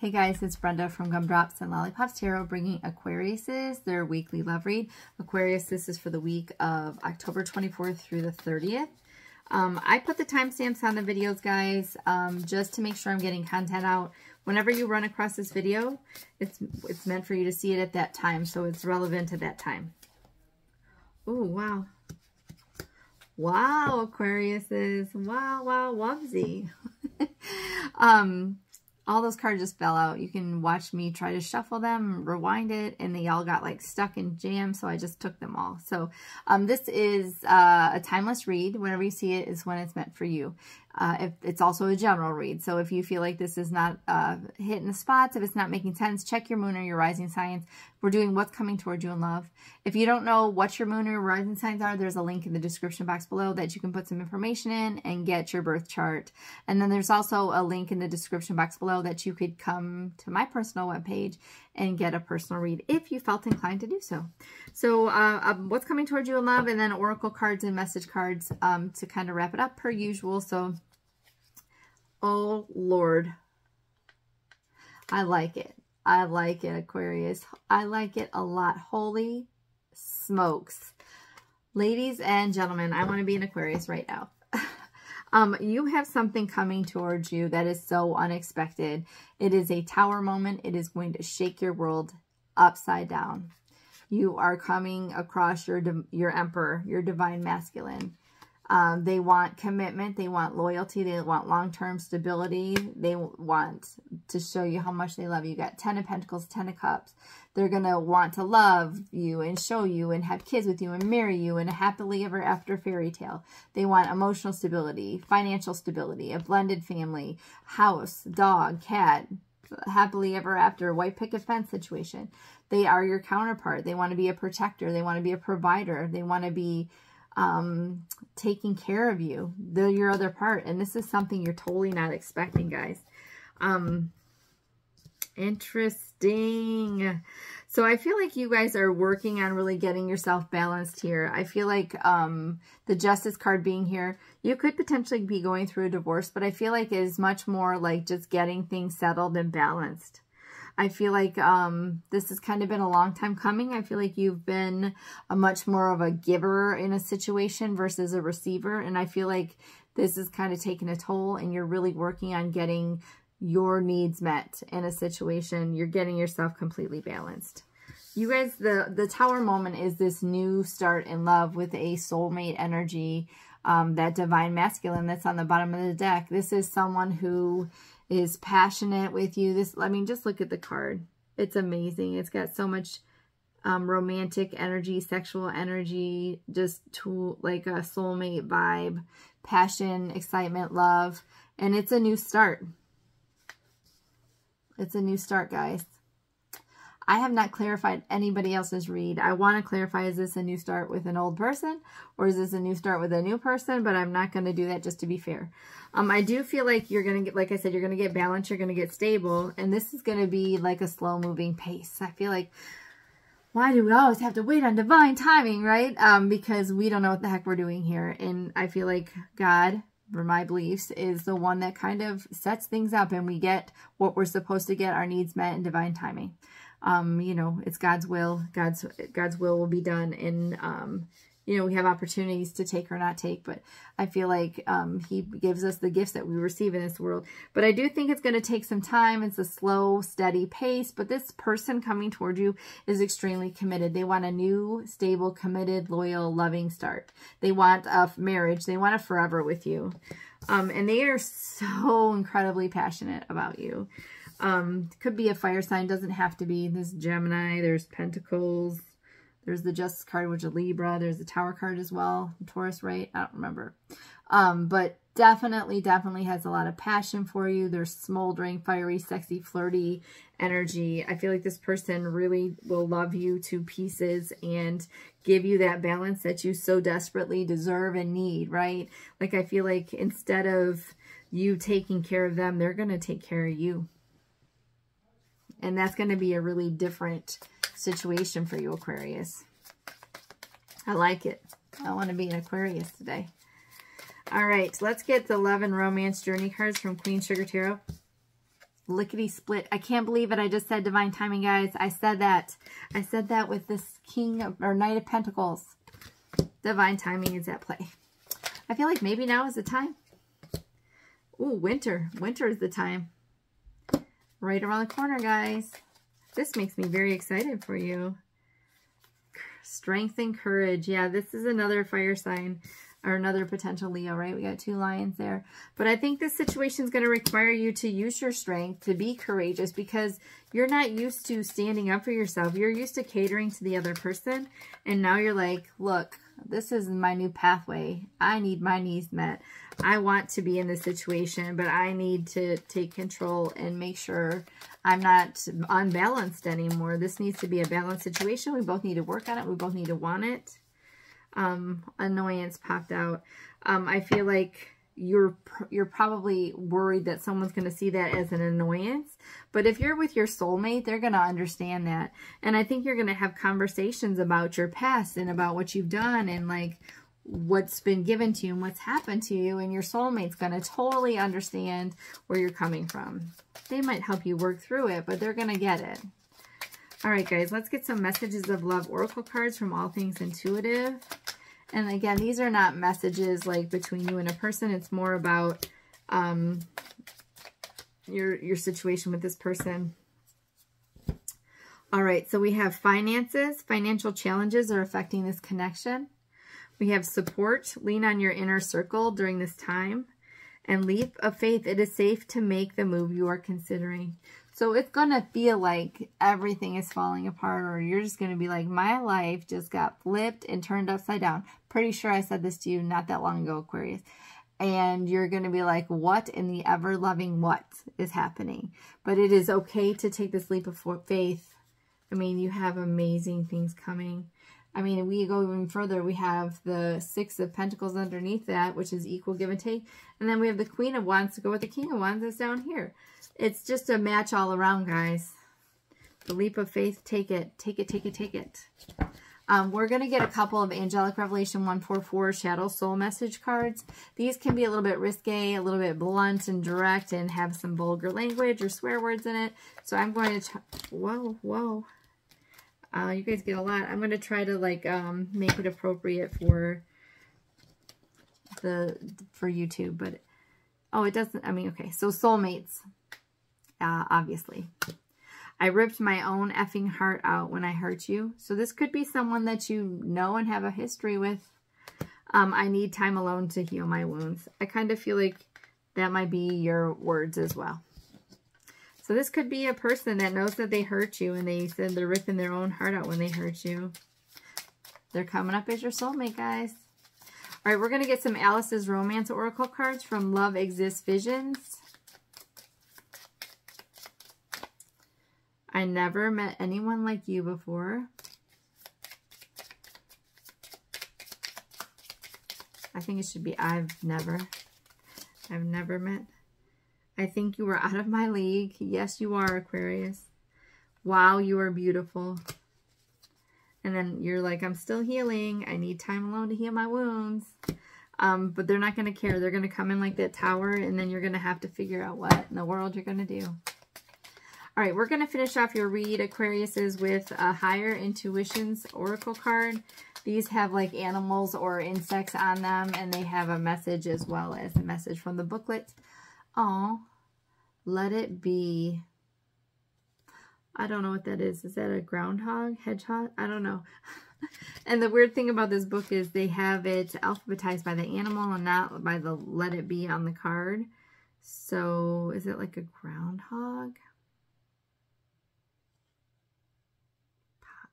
Hey guys, it's Brenda from Gumdrops and Lollipops Tarot bringing Aquarius's their weekly love read. Aquarius, this is for the week of October 24th through the 30th. Um, I put the timestamps on the videos, guys, um, just to make sure I'm getting content out. Whenever you run across this video, it's, it's meant for you to see it at that time, so it's relevant at that time. Oh, wow. Wow, Aquariuses. Wow, wow, wubsy. um, all those cards just fell out. You can watch me try to shuffle them, rewind it, and they all got like stuck in jam, so I just took them all. So um, this is uh, a timeless read. Whenever you see it is when it's meant for you. Uh, if it's also a general read. So if you feel like this is not uh, hitting the spots, if it's not making sense, check your moon or your rising signs. We're doing what's coming towards you in love. If you don't know what your moon or your rising signs are, there's a link in the description box below that you can put some information in and get your birth chart. And then there's also a link in the description box below that you could come to my personal webpage and get a personal read if you felt inclined to do so. So uh, um, what's coming towards you in love and then oracle cards and message cards um, to kind of wrap it up per usual. So Oh, Lord. I like it. I like it, Aquarius. I like it a lot. Holy smokes. Ladies and gentlemen, I want to be an Aquarius right now. um, you have something coming towards you that is so unexpected. It is a tower moment. It is going to shake your world upside down. You are coming across your your emperor, your divine masculine. Um, they want commitment. They want loyalty. They want long-term stability. They want to show you how much they love you. you got 10 of Pentacles, 10 of Cups. They're going to want to love you and show you and have kids with you and marry you in a happily ever after fairy tale. They want emotional stability, financial stability, a blended family, house, dog, cat, happily ever after, white picket fence situation. They are your counterpart. They want to be a protector. They want to be a provider. They want to be um, taking care of you. They're your other part. And this is something you're totally not expecting, guys. Um, interesting. So I feel like you guys are working on really getting yourself balanced here. I feel like um, the justice card being here, you could potentially be going through a divorce, but I feel like it is much more like just getting things settled and balanced. I feel like um, this has kind of been a long time coming. I feel like you've been a much more of a giver in a situation versus a receiver. And I feel like this is kind of taking a toll and you're really working on getting your needs met in a situation. You're getting yourself completely balanced. You guys, the, the tower moment is this new start in love with a soulmate energy, um, that divine masculine that's on the bottom of the deck. This is someone who is passionate with you. This, I mean, just look at the card. It's amazing. It's got so much um, romantic energy, sexual energy, just to like a soulmate vibe, passion, excitement, love. And it's a new start. It's a new start, guys. I have not clarified anybody else's read. I want to clarify, is this a new start with an old person or is this a new start with a new person? But I'm not going to do that just to be fair. Um, I do feel like you're going to get, like I said, you're going to get balanced, you're going to get stable, and this is going to be like a slow moving pace. I feel like why do we always have to wait on divine timing, right? Um, because we don't know what the heck we're doing here. And I feel like God, for my beliefs, is the one that kind of sets things up and we get what we're supposed to get, our needs met in divine timing um, you know, it's God's will. God's God's will will be done. And, um, you know, we have opportunities to take or not take, but I feel like um, he gives us the gifts that we receive in this world. But I do think it's going to take some time. It's a slow, steady pace, but this person coming toward you is extremely committed. They want a new, stable, committed, loyal, loving start. They want a marriage. They want a forever with you. Um, and they are so incredibly passionate about you. Um, could be a fire sign, doesn't have to be. This Gemini, there's Pentacles, there's the Justice card, which is Libra, there's the Tower card as well, Taurus, right? I don't remember. Um, but definitely, definitely has a lot of passion for you. There's smoldering, fiery, sexy, flirty energy. I feel like this person really will love you to pieces and give you that balance that you so desperately deserve and need, right? Like I feel like instead of you taking care of them, they're going to take care of you. And that's going to be a really different situation for you, Aquarius. I like it. I want to be an Aquarius today. All right, let's get the love and romance journey cards from Queen Sugar Tarot. lickety split. I can't believe it. I just said divine timing, guys. I said that. I said that with this king of, or knight of pentacles. Divine timing is at play. I feel like maybe now is the time. Ooh, winter. Winter is the time. Right around the corner, guys. This makes me very excited for you. Strength and courage. Yeah, this is another fire sign or another potential Leo, right? We got two lions there. But I think this situation is going to require you to use your strength to be courageous because you're not used to standing up for yourself. You're used to catering to the other person. And now you're like, look, this is my new pathway. I need my needs met. I want to be in this situation, but I need to take control and make sure I'm not unbalanced anymore. This needs to be a balanced situation. We both need to work on it. We both need to want it. Um, annoyance popped out. Um, I feel like you're you're probably worried that someone's going to see that as an annoyance. But if you're with your soulmate, they're going to understand that. And I think you're going to have conversations about your past and about what you've done and like what's been given to you and what's happened to you. And your soulmate's going to totally understand where you're coming from. They might help you work through it, but they're going to get it. All right, guys, let's get some messages of love oracle cards from All Things Intuitive. And again, these are not messages like between you and a person. It's more about um, your, your situation with this person. All right, so we have finances. Financial challenges are affecting this connection. We have support. Lean on your inner circle during this time. And leap of faith. It is safe to make the move you are considering. So it's going to feel like everything is falling apart or you're just going to be like, my life just got flipped and turned upside down. Pretty sure I said this to you not that long ago, Aquarius. And you're going to be like, what in the ever-loving what is happening? But it is okay to take this leap of faith. I mean, you have amazing things coming. I mean, we go even further. We have the Six of Pentacles underneath that, which is equal give and take. And then we have the Queen of Wands to go with the King of Wands that's down here. It's just a match all around, guys. The leap of faith, take it. Take it, take it, take it. Um, we're going to get a couple of Angelic Revelation 144 Shadow Soul Message cards. These can be a little bit risque, a little bit blunt and direct, and have some vulgar language or swear words in it. So I'm going to... Whoa, whoa. Uh, you guys get a lot. I'm going to try to like um, make it appropriate for the for YouTube, but oh, it doesn't. I mean, okay. So soulmates, uh, obviously. I ripped my own effing heart out when I hurt you. So this could be someone that you know and have a history with. Um, I need time alone to heal my wounds. I kind of feel like that might be your words as well. So this could be a person that knows that they hurt you and they said they're ripping their own heart out when they hurt you. They're coming up as your soulmate, guys. All right, we're going to get some Alice's Romance Oracle cards from Love Exists Visions. I never met anyone like you before. I think it should be I've never. I've never met I think you are out of my league. Yes, you are, Aquarius. Wow, you are beautiful. And then you're like, I'm still healing. I need time alone to heal my wounds. Um, but they're not going to care. They're going to come in like that tower, and then you're going to have to figure out what in the world you're going to do. All right, we're going to finish off your read, Aquariuses, with a Higher Intuitions Oracle card. These have like animals or insects on them, and they have a message as well as a message from the booklet. Oh, let it be. I don't know what that is. Is that a groundhog? Hedgehog? I don't know. and the weird thing about this book is they have it alphabetized by the animal and not by the let it be on the card. So is it like a groundhog?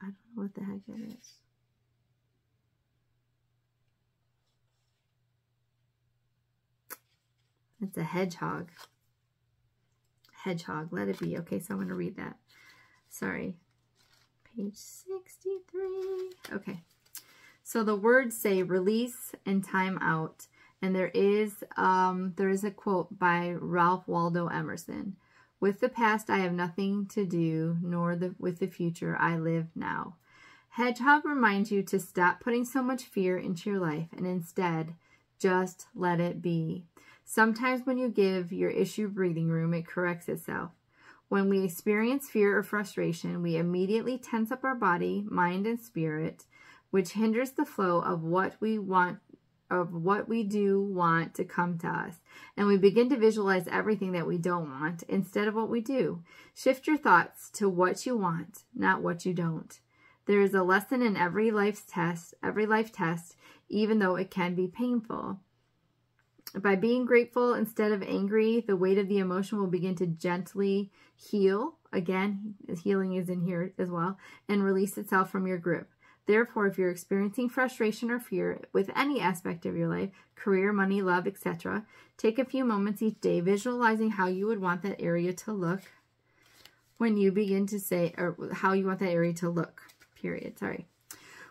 I don't know what the heck it is. It's a hedgehog. Hedgehog. Let it be. Okay, so I'm going to read that. Sorry. Page 63. Okay. So the words say release and time out. And there is um, there is a quote by Ralph Waldo Emerson. With the past I have nothing to do, nor the, with the future I live now. Hedgehog reminds you to stop putting so much fear into your life and instead just let it be. Sometimes when you give your issue breathing room, it corrects itself. When we experience fear or frustration, we immediately tense up our body, mind, and spirit, which hinders the flow of what we want of what we do want to come to us. And we begin to visualize everything that we don't want instead of what we do. Shift your thoughts to what you want, not what you don't. There is a lesson in every life's test, every life test, even though it can be painful. By being grateful instead of angry, the weight of the emotion will begin to gently heal. Again, healing is in here as well, and release itself from your grip. Therefore, if you're experiencing frustration or fear with any aspect of your life, career, money, love, etc., take a few moments each day visualizing how you would want that area to look when you begin to say, or how you want that area to look, period. Sorry.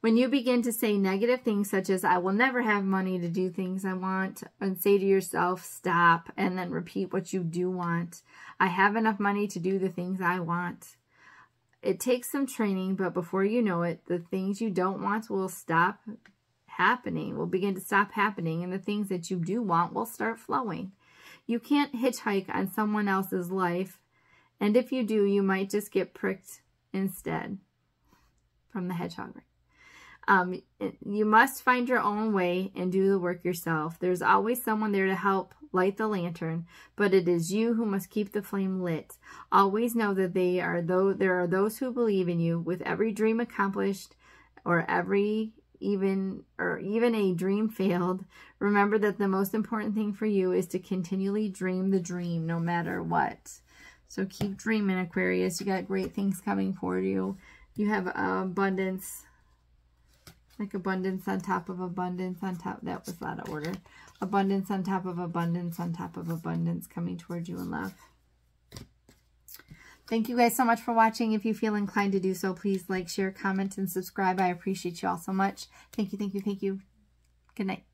When you begin to say negative things such as, I will never have money to do things I want, and say to yourself, stop, and then repeat what you do want. I have enough money to do the things I want. It takes some training, but before you know it, the things you don't want will stop happening, will begin to stop happening, and the things that you do want will start flowing. You can't hitchhike on someone else's life, and if you do, you might just get pricked instead from the hedgehog. Um, you must find your own way and do the work yourself. There's always someone there to help light the lantern, but it is you who must keep the flame lit. Always know that they are though there are those who believe in you. With every dream accomplished, or every even or even a dream failed, remember that the most important thing for you is to continually dream the dream, no matter what. So keep dreaming, Aquarius. You got great things coming for you. You have abundance like abundance on top of abundance on top. That was out of order. Abundance on top of abundance on top of abundance coming towards you in love. Thank you guys so much for watching. If you feel inclined to do so, please like, share, comment, and subscribe. I appreciate you all so much. Thank you, thank you, thank you. Good night.